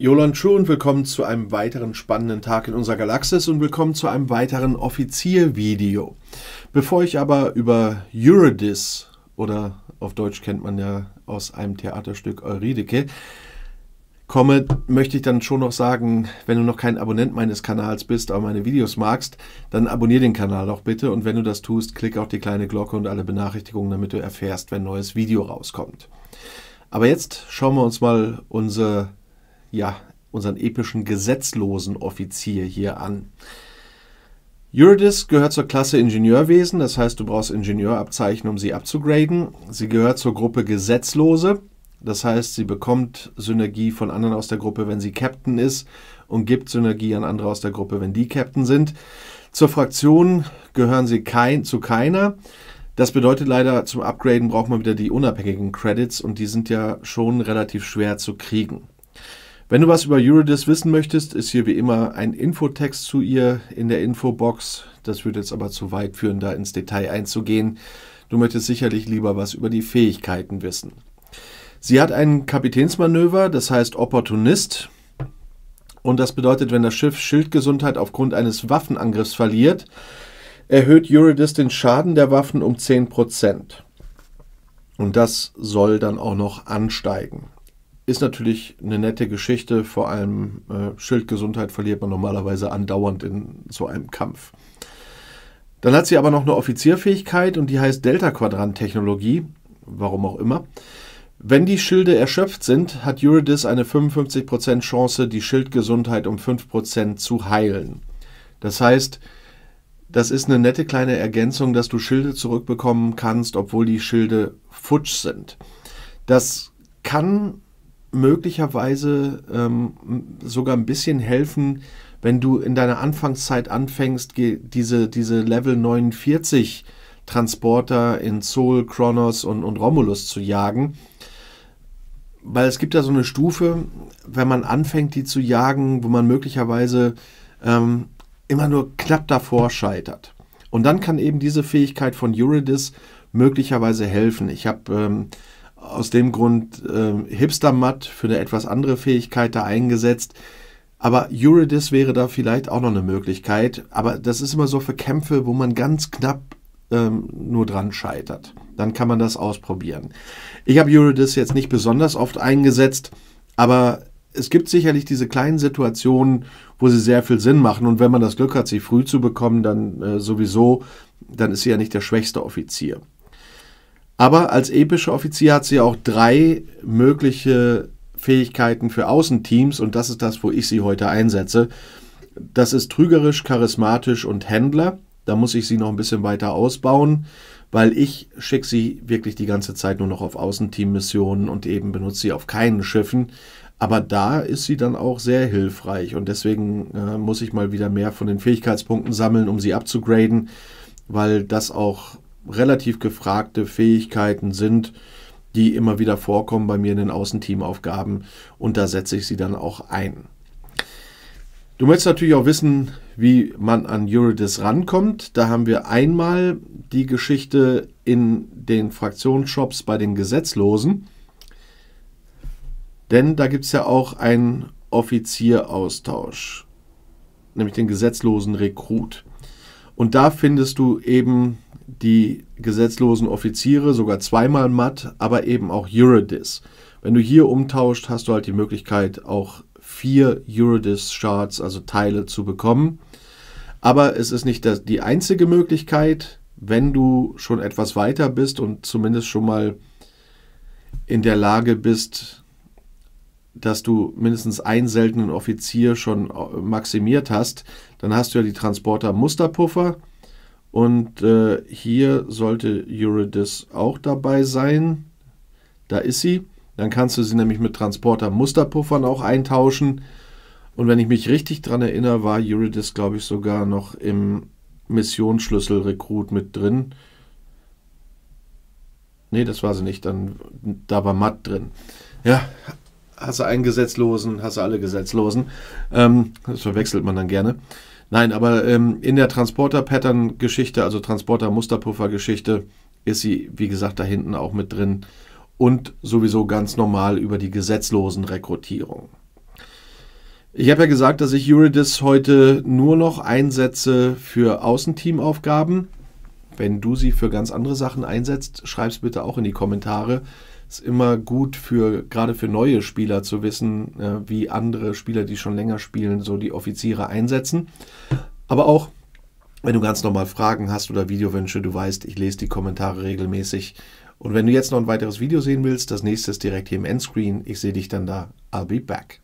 Jolan True und willkommen zu einem weiteren spannenden Tag in unserer Galaxis und willkommen zu einem weiteren Offizier-Video. Bevor ich aber über Eurydice oder auf Deutsch kennt man ja aus einem Theaterstück Eurydike komme, möchte ich dann schon noch sagen, wenn du noch kein Abonnent meines Kanals bist, aber meine Videos magst, dann abonniere den Kanal doch bitte und wenn du das tust, klick auf die kleine Glocke und alle Benachrichtigungen, damit du erfährst, wenn ein neues Video rauskommt. Aber jetzt schauen wir uns mal unser ja, unseren epischen gesetzlosen Offizier hier an. Eurydice gehört zur Klasse Ingenieurwesen, das heißt, du brauchst Ingenieurabzeichen, um sie abzugraden. Sie gehört zur Gruppe Gesetzlose, das heißt, sie bekommt Synergie von anderen aus der Gruppe, wenn sie Captain ist und gibt Synergie an andere aus der Gruppe, wenn die Captain sind. Zur Fraktion gehören sie kein, zu keiner. Das bedeutet leider, zum Upgraden braucht man wieder die unabhängigen Credits und die sind ja schon relativ schwer zu kriegen. Wenn du was über Eurydice wissen möchtest, ist hier wie immer ein Infotext zu ihr in der Infobox. Das würde jetzt aber zu weit führen, da ins Detail einzugehen. Du möchtest sicherlich lieber was über die Fähigkeiten wissen. Sie hat ein Kapitänsmanöver, das heißt Opportunist. Und das bedeutet, wenn das Schiff Schildgesundheit aufgrund eines Waffenangriffs verliert, erhöht Eurydice den Schaden der Waffen um 10%. Und das soll dann auch noch ansteigen. Ist natürlich eine nette Geschichte, vor allem äh, Schildgesundheit verliert man normalerweise andauernd in so einem Kampf. Dann hat sie aber noch eine Offizierfähigkeit und die heißt Delta-Quadrant-Technologie, warum auch immer. Wenn die Schilde erschöpft sind, hat Eurydice eine 55% Chance, die Schildgesundheit um 5% zu heilen. Das heißt, das ist eine nette kleine Ergänzung, dass du Schilde zurückbekommen kannst, obwohl die Schilde futsch sind. Das kann möglicherweise ähm, sogar ein bisschen helfen, wenn du in deiner Anfangszeit anfängst, diese, diese Level 49 Transporter in Sol, Kronos und, und Romulus zu jagen. Weil es gibt da so eine Stufe, wenn man anfängt, die zu jagen, wo man möglicherweise ähm, immer nur knapp davor scheitert. Und dann kann eben diese Fähigkeit von Eurydice möglicherweise helfen. Ich habe ähm, aus dem Grund äh, Hipster-Matt für eine etwas andere Fähigkeit da eingesetzt. Aber Eurydice wäre da vielleicht auch noch eine Möglichkeit. Aber das ist immer so für Kämpfe, wo man ganz knapp ähm, nur dran scheitert. Dann kann man das ausprobieren. Ich habe Eurydice jetzt nicht besonders oft eingesetzt, aber es gibt sicherlich diese kleinen Situationen, wo sie sehr viel Sinn machen. Und wenn man das Glück hat, sie früh zu bekommen, dann äh, sowieso, dann ist sie ja nicht der schwächste Offizier. Aber als epischer Offizier hat sie auch drei mögliche Fähigkeiten für Außenteams und das ist das, wo ich sie heute einsetze. Das ist trügerisch, charismatisch und Händler. Da muss ich sie noch ein bisschen weiter ausbauen, weil ich schicke sie wirklich die ganze Zeit nur noch auf Außenteam-Missionen und eben benutze sie auf keinen Schiffen. Aber da ist sie dann auch sehr hilfreich und deswegen äh, muss ich mal wieder mehr von den Fähigkeitspunkten sammeln, um sie abzugraden, weil das auch relativ gefragte Fähigkeiten sind, die immer wieder vorkommen bei mir in den Außenteamaufgaben und da setze ich sie dann auch ein. Du möchtest natürlich auch wissen, wie man an Eurydice rankommt. Da haben wir einmal die Geschichte in den Fraktionsshops bei den Gesetzlosen. Denn da gibt es ja auch einen Offizieraustausch, nämlich den gesetzlosen Rekrut. Und da findest du eben die gesetzlosen Offiziere, sogar zweimal matt, aber eben auch Eurydice. Wenn du hier umtauscht, hast du halt die Möglichkeit, auch vier Eurydice-Charts, also Teile, zu bekommen. Aber es ist nicht die einzige Möglichkeit, wenn du schon etwas weiter bist und zumindest schon mal in der Lage bist, dass du mindestens einen seltenen Offizier schon maximiert hast, dann hast du ja die Transporter Musterpuffer und äh, hier sollte Eurydice auch dabei sein. Da ist sie. Dann kannst du sie nämlich mit Transporter Musterpuffern auch eintauschen. Und wenn ich mich richtig dran erinnere, war Eurydice, glaube ich, sogar noch im Missionsschlüssel Rekrut mit drin. Nee, das war sie nicht. Dann, da war Matt drin. Ja, hast du einen Gesetzlosen, hast du alle Gesetzlosen. Ähm, das verwechselt man dann gerne. Nein, aber ähm, in der Transporter-Pattern-Geschichte, also Transporter-Musterpuffer-Geschichte, ist sie, wie gesagt, da hinten auch mit drin. Und sowieso ganz normal über die gesetzlosen Rekrutierung. Ich habe ja gesagt, dass ich Eurydice heute nur noch einsetze für Außenteamaufgaben. Wenn du sie für ganz andere Sachen einsetzt, schreib es bitte auch in die Kommentare. Ist immer gut für gerade für neue Spieler zu wissen, äh, wie andere Spieler, die schon länger spielen, so die Offiziere einsetzen. Aber auch wenn du ganz normal Fragen hast oder Videowünsche, du weißt, ich lese die Kommentare regelmäßig. Und wenn du jetzt noch ein weiteres Video sehen willst, das nächste ist direkt hier im Endscreen. Ich sehe dich dann da. I'll be back.